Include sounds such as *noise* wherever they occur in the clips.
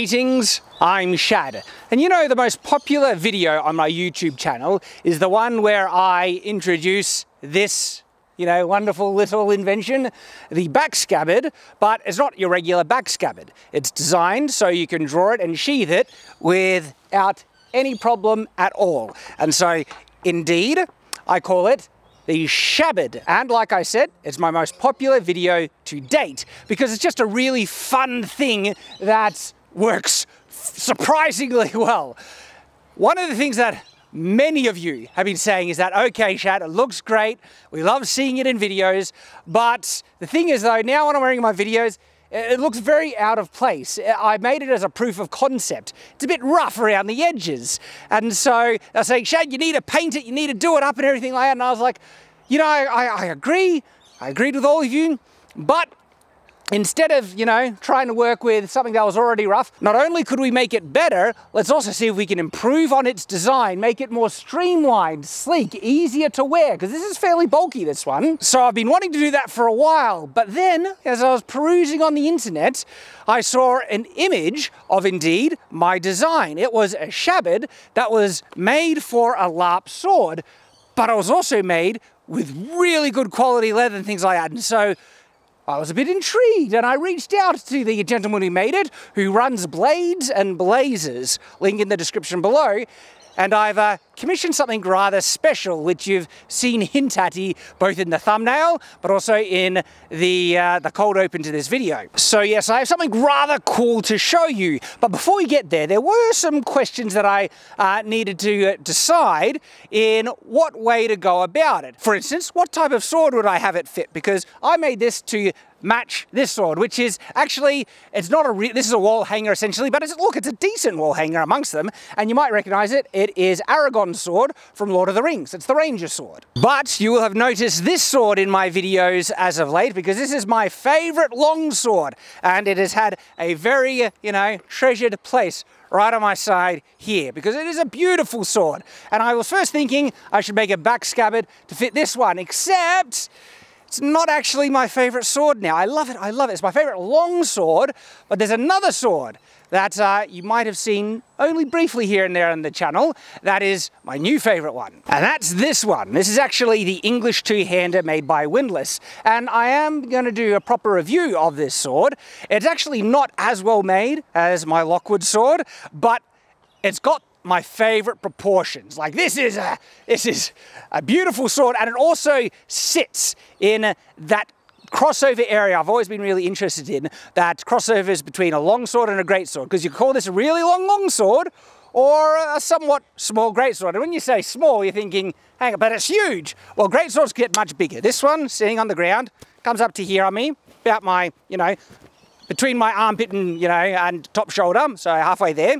Greetings, I'm Shad. And you know the most popular video on my YouTube channel is the one where I introduce this, you know, wonderful little invention, the back scabbard, but it's not your regular back scabbard. It's designed so you can draw it and sheath it without any problem at all. And so, indeed, I call it the Shabbard. And like I said, it's my most popular video to date because it's just a really fun thing that works surprisingly *laughs* well. One of the things that many of you have been saying is that, okay, Shad, it looks great. We love seeing it in videos. But the thing is though, now when I'm wearing my videos, it looks very out of place. I made it as a proof of concept. It's a bit rough around the edges. And so they're saying, Shad, you need to paint it, you need to do it up and everything like that. And I was like, you know, I, I agree. I agreed with all of you. But instead of, you know, trying to work with something that was already rough, not only could we make it better, let's also see if we can improve on its design, make it more streamlined, sleek, easier to wear, because this is fairly bulky, this one. So I've been wanting to do that for a while, but then, as I was perusing on the internet, I saw an image of, indeed, my design. It was a shabbard that was made for a LARP sword, but it was also made with really good quality leather and things like that. And so I was a bit intrigued and I reached out to the gentleman who made it, who runs Blades and Blazers, link in the description below, and I've uh, commissioned something rather special, which you've seen hint at both in the thumbnail, but also in the, uh, the cold open to this video. So yes, I have something rather cool to show you. But before we get there, there were some questions that I uh, needed to uh, decide in what way to go about it. For instance, what type of sword would I have it fit? Because I made this to match this sword, which is actually, it's not a, this is a wall hanger essentially, but it's, look, it's a decent wall hanger amongst them, and you might recognize it. It is Sword from Lord of the Rings. It's the Ranger sword. But you will have noticed this sword in my videos as of late, because this is my favorite long sword, and it has had a very, you know, treasured place right on my side here because it is a beautiful sword. And I was first thinking I should make a back scabbard to fit this one, except it's not actually my favorite sword now. I love it, I love it. It's my favorite long sword, but there's another sword that uh, you might have seen only briefly here and there on the channel. That is my new favorite one. And that's this one. This is actually the English two-hander made by Windlass. And I am going to do a proper review of this sword. It's actually not as well made as my Lockwood sword, but it's got my favorite proportions. Like this is a, this is a beautiful sword and it also sits in that crossover area I've always been really interested in, that crossovers between a long sword and a great sword, because you call this a really long long sword or a somewhat small great sword. And when you say small, you're thinking, hang on, but it's huge. Well, great swords get much bigger. This one, sitting on the ground, comes up to here on me, about my, you know, between my armpit and, you know, and top shoulder, so halfway there.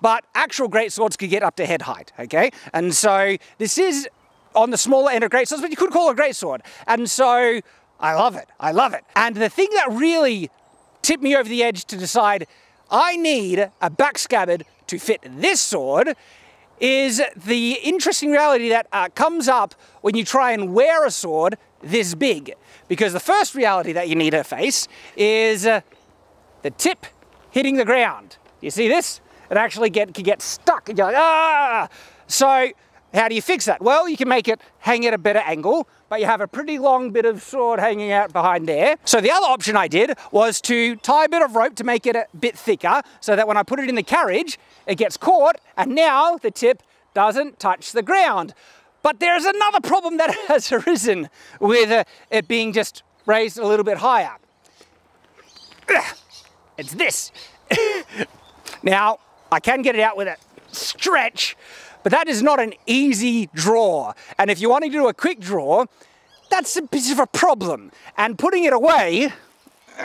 But actual great swords could get up to head height, okay? And so this is on the smaller end of great swords, but you could call it a great sword. And so I love it, I love it. And the thing that really tipped me over the edge to decide I need a back scabbard to fit this sword is the interesting reality that uh, comes up when you try and wear a sword this big. Because the first reality that you need to face is uh, the tip hitting the ground. You see this? It actually get, can get stuck you're like, ah! So how do you fix that? Well, you can make it hang at a better angle, but you have a pretty long bit of sword hanging out behind there. So the other option I did was to tie a bit of rope to make it a bit thicker so that when I put it in the carriage, it gets caught and now the tip doesn't touch the ground. But there's another problem that *laughs* has arisen with uh, it being just raised a little bit higher. *clears throat* It's this. *laughs* now, I can get it out with a stretch, but that is not an easy draw. And if you want to do a quick draw, that's a bit of a problem. And putting it away, *coughs*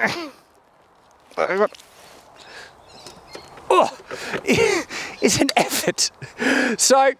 oh, *laughs* is an effort. So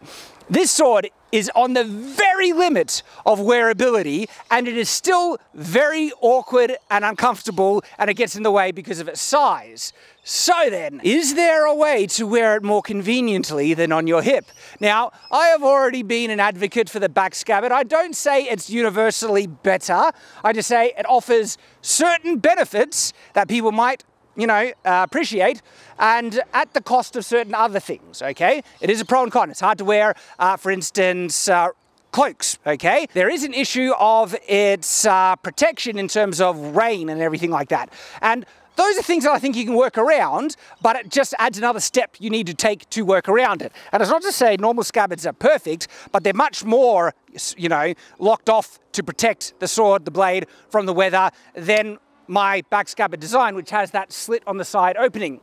this sword is on the very limit of wearability and it is still very awkward and uncomfortable and it gets in the way because of its size. So then, is there a way to wear it more conveniently than on your hip? Now, I have already been an advocate for the back scabbard. I don't say it's universally better. I just say it offers certain benefits that people might you know, uh, appreciate, and at the cost of certain other things, okay? It is a pro and con. It's hard to wear, uh, for instance, uh, cloaks, okay? There is an issue of its uh, protection in terms of rain and everything like that. And those are things that I think you can work around, but it just adds another step you need to take to work around it. And it's not to say normal scabbards are perfect, but they're much more, you know, locked off to protect the sword, the blade from the weather than my back scabbard design, which has that slit on the side opening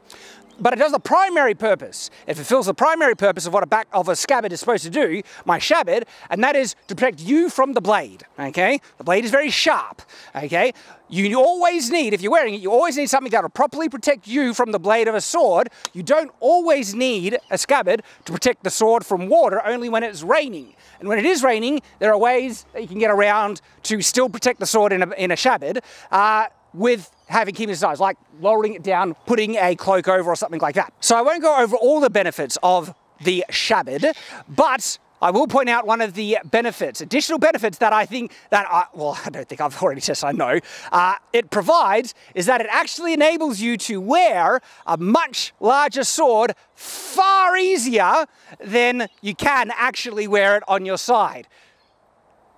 but it does the primary purpose. It fulfills the primary purpose of what a back of a scabbard is supposed to do, my scabbard, and that is to protect you from the blade, okay? The blade is very sharp, okay? You always need, if you're wearing it, you always need something that will properly protect you from the blade of a sword. You don't always need a scabbard to protect the sword from water, only when it's raining. And when it is raining, there are ways that you can get around to still protect the sword in a, in a scabbard. Uh, with having size, like lowering it down, putting a cloak over or something like that. So I won't go over all the benefits of the scabbard, but I will point out one of the benefits, additional benefits that I think that I, well, *laughs* I don't think I've already said I know, uh, it provides is that it actually enables you to wear a much larger sword far easier than you can actually wear it on your side.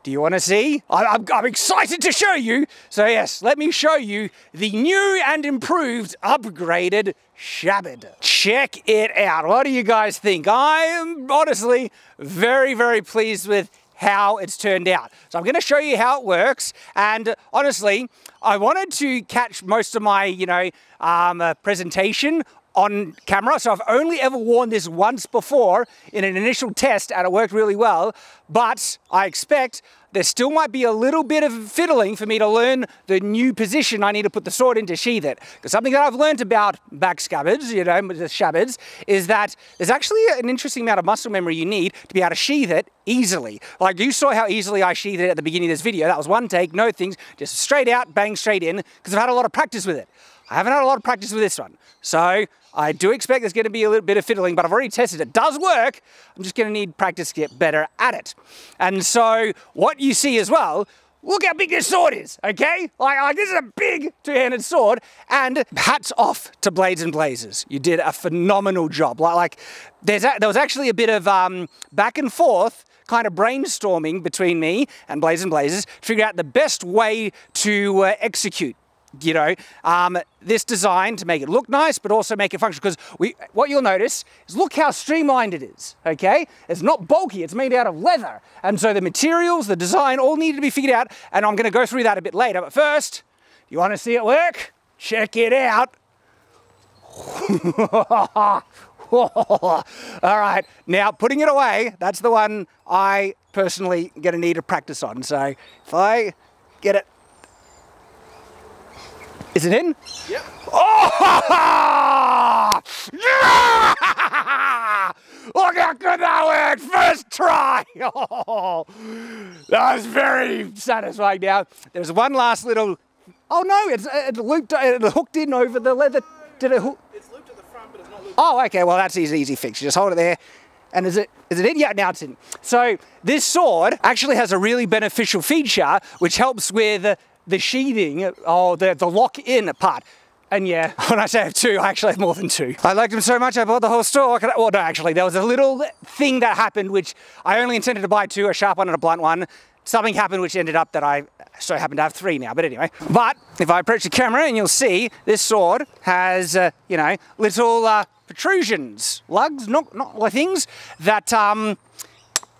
Do you want to see? I, am excited to show you. So yes, let me show you the new and improved, upgraded Scabbard. Check it out. What do you guys think? I am honestly very, very pleased with how it's turned out. So I'm going to show you how it works. And honestly, I wanted to catch most of my, you know, um, uh, presentation on camera. So I've only ever worn this once before in an initial test and it worked really well. But I expect there still might be a little bit of fiddling for me to learn the new position I need to put the sword in to sheath it. Because something that I've learned about back scabbards, you know, the scabbards, is that there's actually an interesting amount of muscle memory you need to be able to sheath it easily. Like you saw how easily I sheathed it at the beginning of this video. That was one take, no things, just straight out, bang straight in, because I've had a lot of practice with it. I haven't had a lot of practice with this one. So I do expect there's going to be a little bit of fiddling, but I've already tested it. does work. I'm just going to need practice to get better at it. And so what you see as well, look how big this sword is, okay? Like, like this is a big two-handed sword, and hats off to Blades and Blazers. You did a phenomenal job. Like, like there's a, there was actually a bit of um, back and forth kind of brainstorming between me and Blades and Blazers to figure out the best way to uh, execute you know, um, this design to make it look nice, but also make it function. Because we, what you'll notice is look how streamlined it is, okay? It's not bulky, it's made out of leather. And so the materials, the design, all need to be figured out. And I'm gonna go through that a bit later. But first, you wanna see it work? Check it out. *laughs* All right, now putting it away, that's the one I personally gonna need to practice on. So if I get it is it in? Yep. Oh! *laughs* Look how good that worked! First try! Oh, *laughs* that was very satisfying. Now, there's one last little... Oh no, it's it looped, it hooked in over the leather. Did it hook? It's looped at the front, but it's not looped. Oh, okay, well that's easy, easy fix. You just hold it there. And is it, is it in? Yeah, now it's in. So this sword actually has a really beneficial feature which helps with the sheathing, or the, the lock-in part. And yeah, *laughs* when I say I have two, I actually have more than two. I liked them so much I bought the whole store. Well, no, actually, there was a little thing that happened which I only intended to buy two, a sharp one and a blunt one. Something happened which ended up that I so happen to have three now, but anyway. But if I approach the camera and you'll see this sword has, uh, you know, little uh, protrusions, lugs, not, not things that um,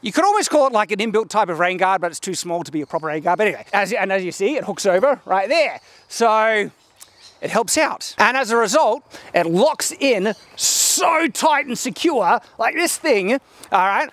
you could almost call it like an inbuilt type of rain guard, but it's too small to be a proper rain guard. But anyway, as, and as you see, it hooks over right there. So it helps out. And as a result, it locks in so tight and secure, like this thing, all right?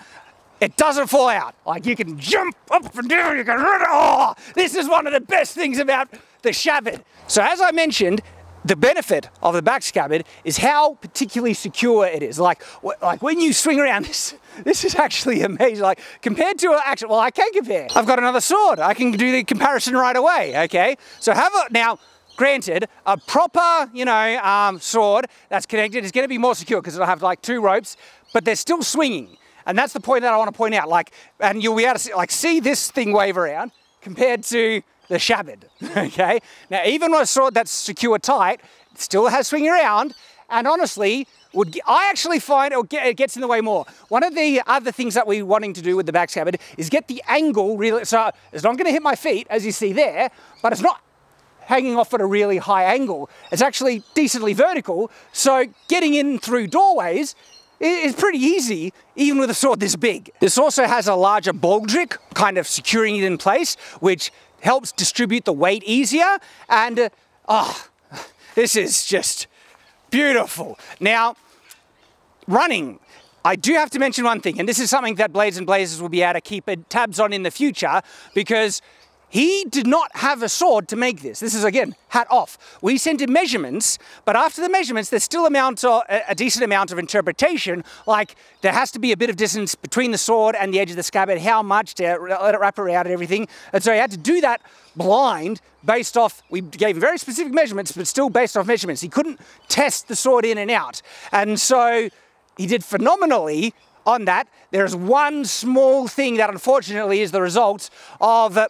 It doesn't fall out. Like you can jump up and down, you can run, oh, this is one of the best things about the Scabbard. So as I mentioned, the benefit of the back scabbard is how particularly secure it is. Like, like when you swing around *laughs* this, this is actually amazing. Like compared to an actually, well, I can compare. I've got another sword. I can do the comparison right away. Okay, so have a now. Granted, a proper, you know, um, sword that's connected is going to be more secure because it'll have like two ropes, but they're still swinging. And that's the point that I want to point out. Like, and you'll be able to see, like see this thing wave around compared to the Shabbard, *laughs* okay? Now, even a sword that's secure tight, it still has swing around, and honestly, would I actually find it gets in the way more. One of the other things that we're wanting to do with the back scabbard is get the angle really, so it's not gonna hit my feet, as you see there, but it's not hanging off at a really high angle. It's actually decently vertical, so getting in through doorways is pretty easy, even with a sword this big. This also has a larger baldric, kind of securing it in place, which helps distribute the weight easier. And, uh, oh, this is just beautiful. Now, running. I do have to mention one thing, and this is something that Blades and Blazers will be able to keep tabs on in the future because he did not have a sword to make this. This is, again, hat off. We sent him measurements, but after the measurements, there's still amount of, a decent amount of interpretation, like there has to be a bit of distance between the sword and the edge of the scabbard, how much to let it wrap around and everything. And so he had to do that blind based off, we gave him very specific measurements, but still based off measurements. He couldn't test the sword in and out. And so he did phenomenally on that. There's one small thing that unfortunately is the result of uh,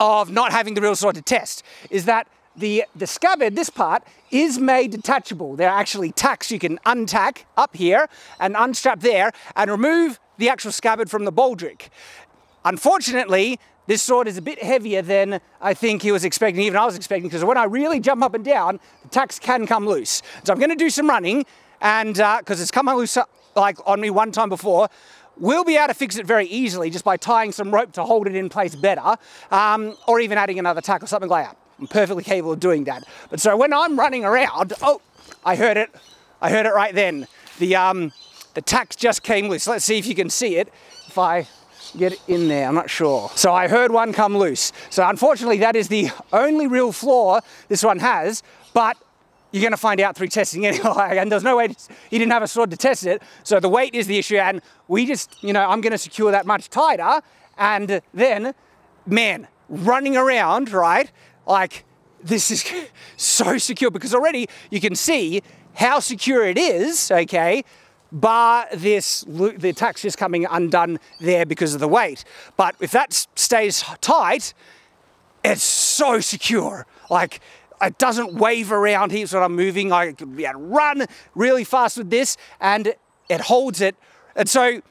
of not having the real sword to test is that the, the scabbard, this part, is made detachable. There are actually tacks you can untack up here and unstrap there and remove the actual scabbard from the baldric. Unfortunately, this sword is a bit heavier than I think he was expecting, even I was expecting, because when I really jump up and down, the tacks can come loose. So I'm gonna do some running, and because uh, it's come loose like on me one time before, We'll be able to fix it very easily just by tying some rope to hold it in place better, um, or even adding another tack or something like that. I'm perfectly capable of doing that. But so when I'm running around, oh, I heard it. I heard it right then. The, um, the tack just came loose. Let's see if you can see it. If I get in there, I'm not sure. So I heard one come loose. So unfortunately, that is the only real flaw this one has, but you're going to find out through testing *laughs* anyway. And there's no way, to, he didn't have a sword to test it. So the weight is the issue. And we just, you know, I'm going to secure that much tighter. And then, man, running around, right? Like, this is *laughs* so secure because already you can see how secure it is, okay? Bar this, the tack's just coming undone there because of the weight. But if that stays tight, it's so secure. Like, it doesn't wave around here when I'm moving. I can run really fast with this and it holds it. And so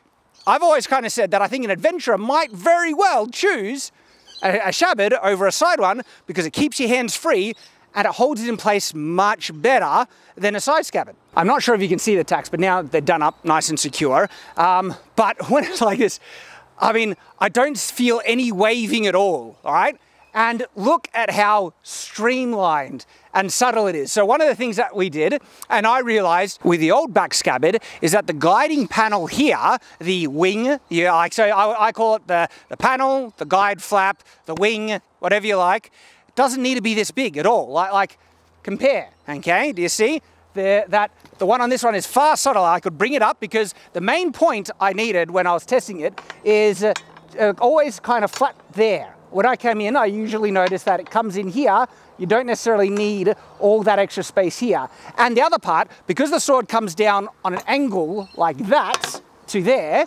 I've always kind of said that I think an adventurer might very well choose a, a Shabbard over a side one because it keeps your hands free and it holds it in place much better than a side scabbard. I'm not sure if you can see the tacks, but now they're done up nice and secure. Um, but *laughs* when it's like this, I mean, I don't feel any waving at all, all right? And look at how streamlined and subtle it is. So one of the things that we did, and I realized with the old back scabbard, is that the guiding panel here, the wing, yeah, like so I, I call it the, the panel, the guide flap, the wing, whatever you like, doesn't need to be this big at all. Like, like compare, okay? Do you see? The, that the one on this one is far subtler. I could bring it up because the main point I needed when I was testing it is uh, uh, always kind of flat there when I came in, I usually notice that it comes in here. You don't necessarily need all that extra space here. And the other part, because the sword comes down on an angle like that to there,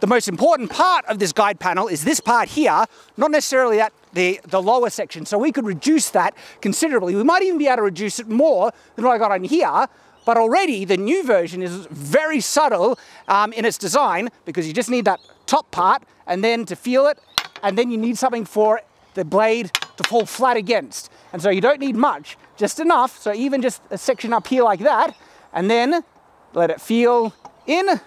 the most important part of this guide panel is this part here, not necessarily that the, the lower section. So we could reduce that considerably. We might even be able to reduce it more than what I got on here, but already the new version is very subtle um, in its design because you just need that top part and then to feel it and then you need something for the blade to fall flat against. And so you don't need much, just enough. So even just a section up here like that, and then let it feel in,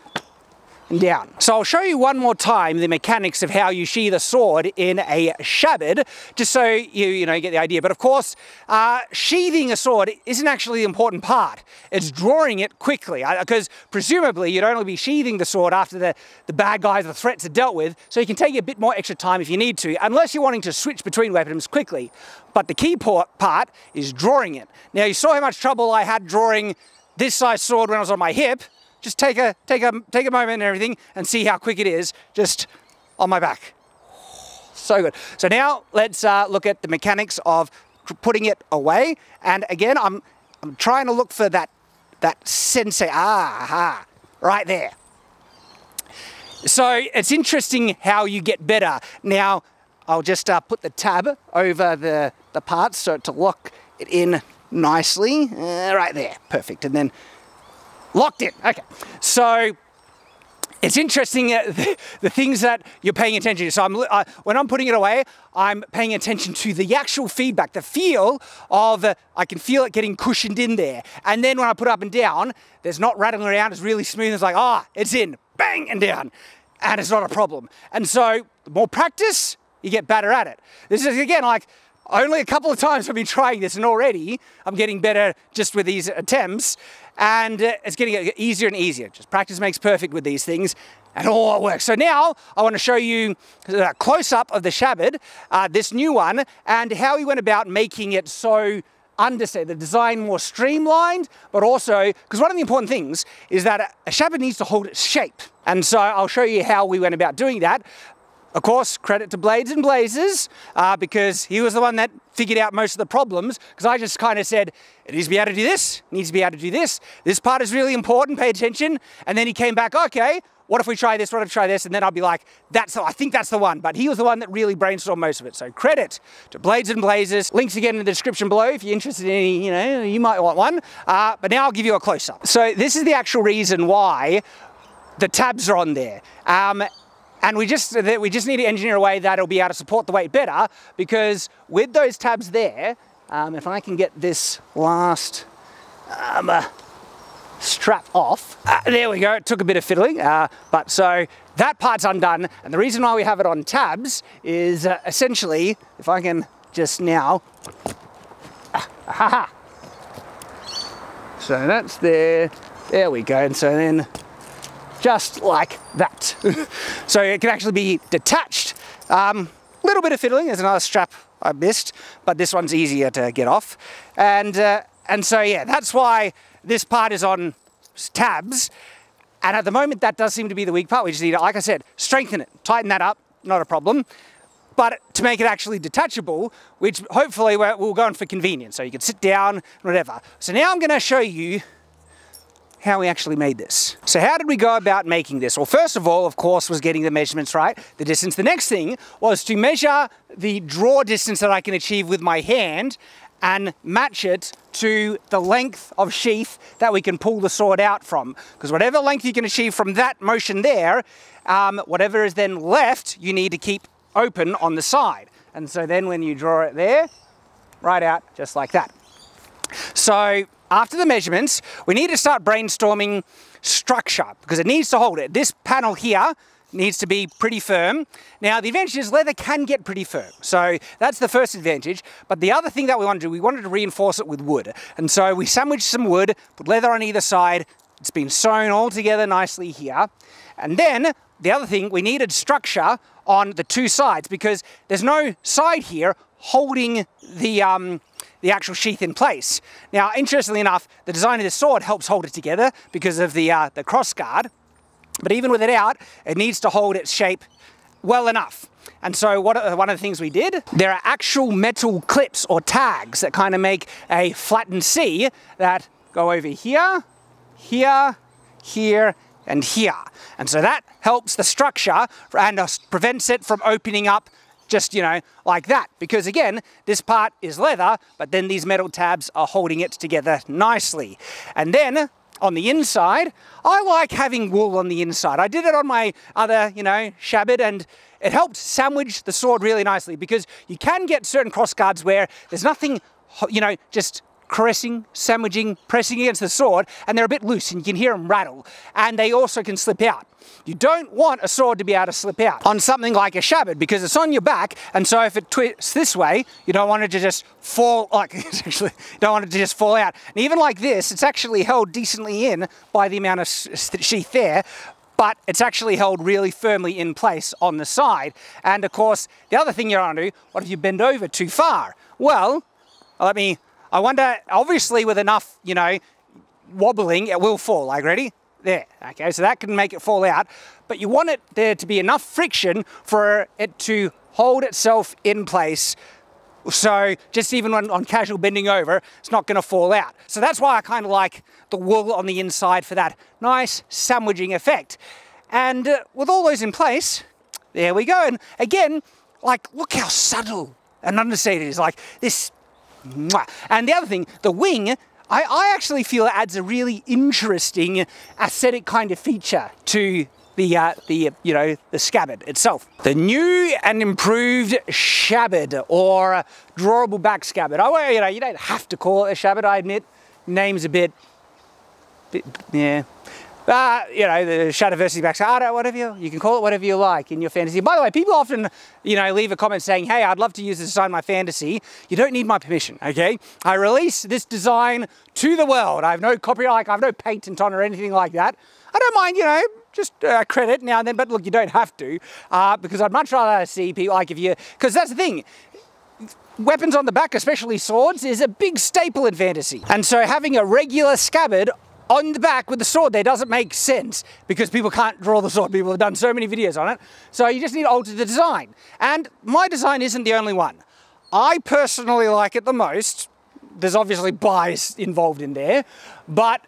and down. So I'll show you one more time the mechanics of how you sheath a sword in a shabbard, just so you, you know, get the idea. But of course, uh, sheathing a sword isn't actually the important part. It's drawing it quickly, because presumably you'd only be sheathing the sword after the, the bad guys, the threats are dealt with, so you can take a bit more extra time if you need to, unless you're wanting to switch between weapons quickly. But the key part is drawing it. Now you saw how much trouble I had drawing this size sword when I was on my hip, just take a, take a, take a moment and everything and see how quick it is just on my back. So good. So now let's uh, look at the mechanics of putting it away. And again, I'm, I'm trying to look for that, that sensei, ah, right there. So it's interesting how you get better. Now, I'll just uh, put the tab over the, the parts so to lock it in nicely. Uh, right there, perfect. And then Locked in, okay. So it's interesting uh, *laughs* the, the, things that you're paying attention to. So I'm, uh, when I'm putting it away, I'm paying attention to the actual feedback, the feel of, uh, I can feel it getting cushioned in there. And then when I put up and down, there's not rattling around, it's really smooth. It's like, ah, oh, it's in, bang, and down. And it's not a problem. And so the more practice, you get better at it. This is again like, only a couple of times I've been trying this and already I'm getting better just with these attempts and uh, it's getting easier and easier. Just practice makes perfect with these things and all works. So now I want to show you a close-up of the Shabbard, uh, this new one, and how he went about making it so understated, the design more streamlined, but also, because one of the important things is that a Shabbard needs to hold its shape. And so I'll show you how we went about doing that. Of course, credit to Blades and Blazers, uh, because he was the one that figured out most of the problems, because I just kind of said, it needs to be able to do this, needs to be able to do this, this part is really important, pay attention, and then he came back, okay, what if we try this, what if we try this, and then I'll be like, that's, the, I think that's the one, but he was the one that really brainstormed most of it, so credit to Blades and Blazers, links again in the description below if you're interested in any, you know, you might want one, uh, but now I'll give you a close-up. So this is the actual reason why the tabs are on there. Um, and we just, we just need to engineer a way that it'll be able to support the weight better because with those tabs there, um, if I can get this last um, uh, strap off, uh, there we go, it took a bit of fiddling, uh, but so that part's undone. And the reason why we have it on tabs is uh, essentially, if I can just now, ah, *laughs* so that's there, there we go. And so then just like that. *laughs* so it can actually be detached. A um, little bit of fiddling, there's another strap I missed, but this one's easier to get off. And, uh, and so yeah, that's why this part is on tabs. And at the moment, that does seem to be the weak part. We just need to, like I said, strengthen it, tighten that up, not a problem. But to make it actually detachable, which hopefully we'll go on for convenience. So you can sit down, whatever. So now I'm gonna show you how we actually made this. So how did we go about making this? Well, first of all, of course, was getting the measurements right, the distance. The next thing was to measure the draw distance that I can achieve with my hand and match it to the length of sheath that we can pull the sword out from. Because whatever length you can achieve from that motion there, um, whatever is then left, you need to keep open on the side. And so then when you draw it there, right out just like that. So after the measurements, we need to start brainstorming structure because it needs to hold it. This panel here needs to be pretty firm. Now the advantage is leather can get pretty firm. So that's the first advantage. But the other thing that we wanted to do, we wanted to reinforce it with wood. And so we sandwiched some wood, put leather on either side. It's been sewn all together nicely here. And then the other thing, we needed structure on the two sides because there's no side here holding the, um, the actual sheath in place. Now, interestingly enough, the design of this sword helps hold it together because of the, uh, the cross guard. But even with it out, it needs to hold its shape well enough. And so what, one of the things we did, there are actual metal clips or tags that kind of make a flattened C that go over here, here, here, and here. And so that helps the structure and prevents it from opening up just, you know, like that. Because again, this part is leather, but then these metal tabs are holding it together nicely. And then on the inside, I like having wool on the inside. I did it on my other, you know, shabbard and it helped sandwich the sword really nicely because you can get certain cross guards where there's nothing, you know, just caressing, sandwiching, pressing against the sword, and they're a bit loose and you can hear them rattle. And they also can slip out. You don't want a sword to be able to slip out on something like a shabbard because it's on your back, and so if it twists this way, you don't want it to just fall, *laughs* like, actually, don't want it to just fall out. And even like this, it's actually held decently in by the amount of sheath there, but it's actually held really firmly in place on the side. And of course, the other thing you want to do, what if you bend over too far? Well, let me, I wonder, obviously with enough, you know, wobbling, it will fall. Like, ready? There, okay, so that can make it fall out. But you want it there to be enough friction for it to hold itself in place so just even when on casual bending over, it's not going to fall out. So that's why I kind of like the wool on the inside for that nice sandwiching effect. And uh, with all those in place, there we go. And again, like, look how subtle and understated it is. Like this. And the other thing, the wing, I, I actually feel adds a really interesting aesthetic kind of feature to the, uh, the you know, the scabbard itself. The new and improved shabbard or drawable back scabbard. Oh, you know, you don't have to call it a shabbard, I admit. Name's a bit, bit yeah. Uh, you know, the Shadiversity scabbard, whatever you, you can call it whatever you like in your fantasy. By the way, people often, you know, leave a comment saying, hey, I'd love to use this design in my fantasy. You don't need my permission, okay? I release this design to the world. I have no copyright, I have no patent on or anything like that. I don't mind, you know, just uh, credit now and then, but look, you don't have to, uh, because I'd much rather see people like if you, because that's the thing, weapons on the back, especially swords, is a big staple in fantasy. And so having a regular scabbard on the back with the sword there doesn't make sense because people can't draw the sword. People have done so many videos on it. So you just need to alter the design. And my design isn't the only one. I personally like it the most. There's obviously bias involved in there, but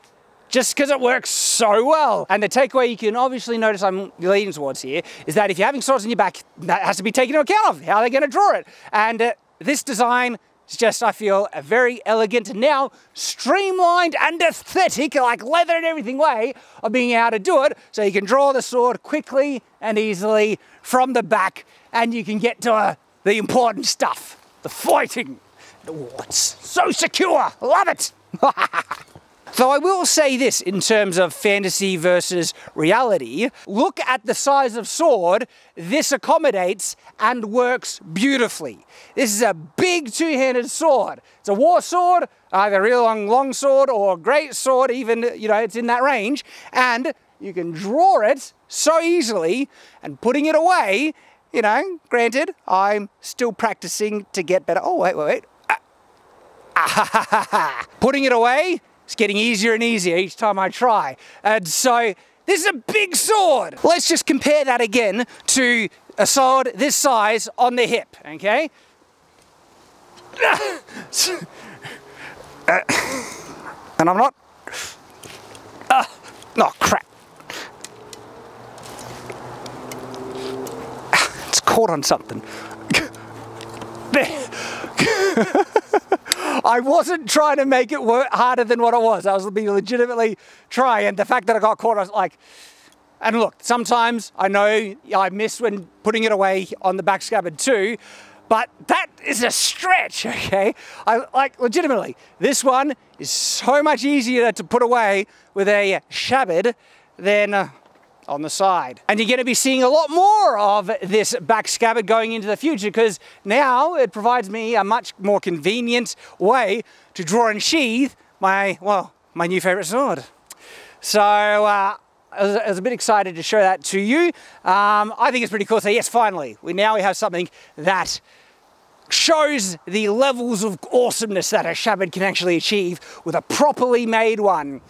just because it works so well. And the takeaway you can obviously notice I'm leading towards here is that if you're having swords in your back, that has to be taken into account of. How are they going to draw it? And uh, this design is just, I feel, a very elegant and now streamlined and aesthetic, like leather and everything way of being able to do it. So you can draw the sword quickly and easily from the back and you can get to uh, the important stuff, the fighting. Oh, it's so secure, love it. *laughs* Though I will say this in terms of fantasy versus reality, look at the size of sword this accommodates and works beautifully. This is a big two-handed sword. It's a war sword, either a real long, long sword or a great sword, even, you know, it's in that range, and you can draw it so easily and putting it away, you know, granted, I'm still practicing to get better. Oh, wait, wait, wait. Ah. *laughs* Putting it away it's getting easier and easier each time I try. And so this is a big sword. Let's just compare that again to a sword this size on the hip, okay? Uh, and I'm not, uh, oh crap. It's caught on something. I wasn't trying to make it work harder than what it was. I was being legitimately trying. And the fact that I got caught, I was like, and look, sometimes I know I miss when putting it away on the back scabbard too, but that is a stretch, *laughs* okay? I like legitimately, this one is so much easier to put away with a scabbard than uh, on the side. And you're going to be seeing a lot more of this back scabbard going into the future because now it provides me a much more convenient way to draw and sheath my, well, my new favorite sword. So uh, I, was, I was, a bit excited to show that to you. Um, I think it's pretty cool. So yes, finally, we now we have something that shows the levels of awesomeness that a scabbard can actually achieve with a properly made one.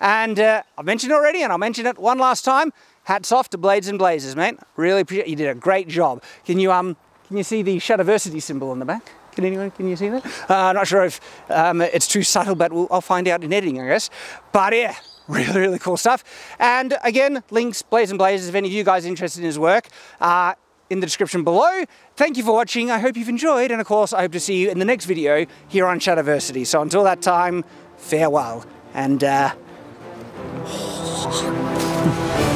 And uh, I've mentioned it already, and I'll mention it one last time. Hats off to Blades and Blazers, mate. Really appreciate you did a great job. Can you um can you see the Shadiversity symbol on the back? Can anyone, can you see that? Uh, I'm not sure if um, it's too subtle, but we'll, I'll find out in editing, I guess. But yeah, *laughs* really, really cool stuff. And again, links, Blades and Blazers, if any of you guys interested in his work, uh, in the description below. Thank you for watching. I hope you've enjoyed. And of course, I hope to see you in the next video here on Shadiversity. So until that time, farewell. And uh, 好 *laughs*